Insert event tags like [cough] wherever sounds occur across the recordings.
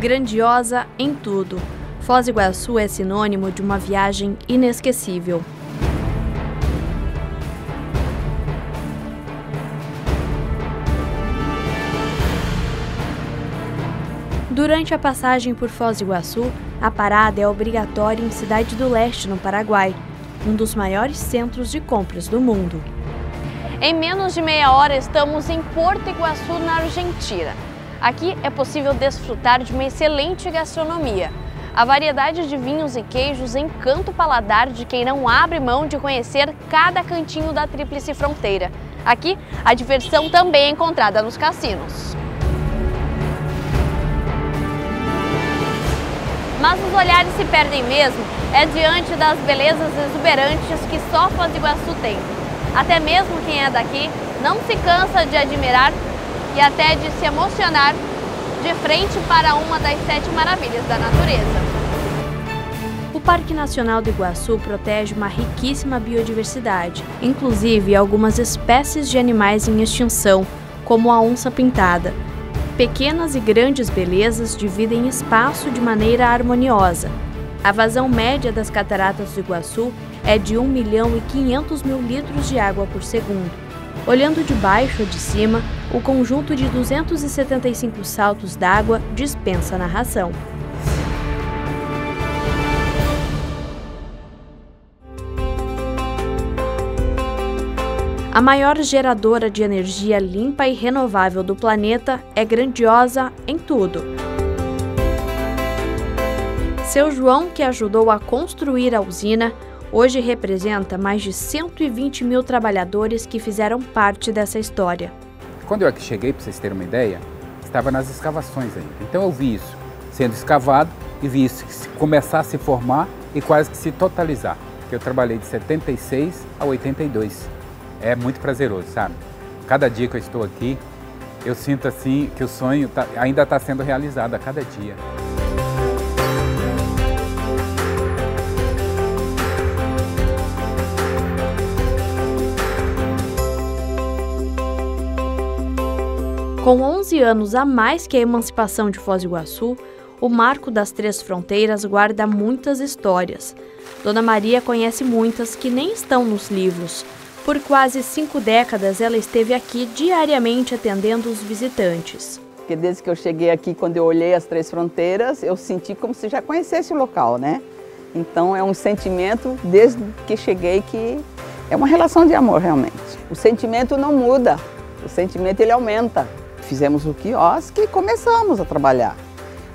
grandiosa em tudo. Foz do Iguaçu é sinônimo de uma viagem inesquecível. Durante a passagem por Foz do Iguaçu, a parada é obrigatória em Cidade do Leste, no Paraguai, um dos maiores centros de compras do mundo. Em menos de meia hora estamos em Porto Iguaçu, na Argentina. Aqui é possível desfrutar de uma excelente gastronomia. A variedade de vinhos e queijos encanta o paladar de quem não abre mão de conhecer cada cantinho da Tríplice Fronteira. Aqui, a diversão também é encontrada nos cassinos. Mas os olhares se perdem mesmo é diante das belezas exuberantes que só Foz do Iguaçu tem. Até mesmo quem é daqui não se cansa de admirar e até de se emocionar de frente para uma das sete maravilhas da natureza. O Parque Nacional do Iguaçu protege uma riquíssima biodiversidade, inclusive algumas espécies de animais em extinção, como a onça pintada, Pequenas e grandes belezas dividem espaço de maneira harmoniosa. A vazão média das cataratas do Iguaçu é de 1 milhão e 500 mil litros de água por segundo. Olhando de baixo a de cima, o conjunto de 275 saltos d'água dispensa narração. A maior geradora de energia limpa e renovável do planeta é grandiosa em tudo. Seu João, que ajudou a construir a usina, hoje representa mais de 120 mil trabalhadores que fizeram parte dessa história. Quando eu aqui cheguei, para vocês terem uma ideia, estava nas escavações ainda. Então eu vi isso sendo escavado e vi isso começar a se formar e quase que se totalizar. Eu trabalhei de 76 a 82 é muito prazeroso, sabe? Cada dia que eu estou aqui, eu sinto assim que o sonho tá, ainda está sendo realizado a cada dia. Com 11 anos a mais que a emancipação de Foz do Iguaçu, o Marco das Três Fronteiras guarda muitas histórias. Dona Maria conhece muitas que nem estão nos livros, por quase cinco décadas, ela esteve aqui diariamente atendendo os visitantes. Porque desde que eu cheguei aqui, quando eu olhei as três fronteiras, eu senti como se já conhecesse o local, né? Então é um sentimento, desde que cheguei, que é uma relação de amor realmente. O sentimento não muda, o sentimento ele aumenta. Fizemos o quiosque e começamos a trabalhar.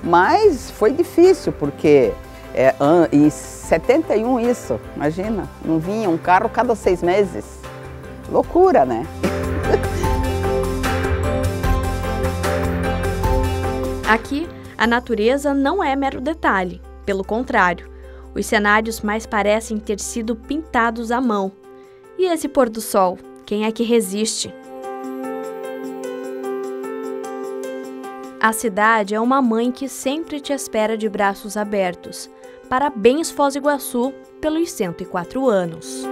Mas foi difícil, porque é, em 71 isso, imagina, não vinha um carro cada seis meses. Loucura, né? [laughs] Aqui, a natureza não é mero detalhe, pelo contrário, os cenários mais parecem ter sido pintados à mão. E esse pôr do sol, quem é que resiste? A cidade é uma mãe que sempre te espera de braços abertos. Parabéns, Foz do Iguaçu, pelos 104 anos.